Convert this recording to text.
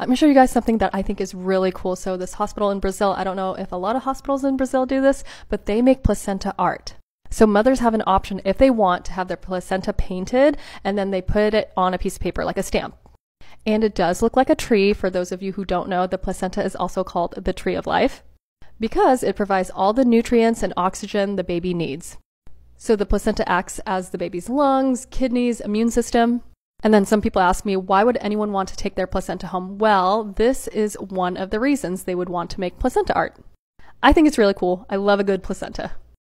I'm gonna show you guys something that I think is really cool. So this hospital in Brazil, I don't know if a lot of hospitals in Brazil do this, but they make placenta art. So mothers have an option if they want to have their placenta painted and then they put it on a piece of paper like a stamp. And it does look like a tree. For those of you who don't know, the placenta is also called the tree of life because it provides all the nutrients and oxygen the baby needs. So the placenta acts as the baby's lungs, kidneys, immune system. And then some people ask me, why would anyone want to take their placenta home? Well, this is one of the reasons they would want to make placenta art. I think it's really cool. I love a good placenta.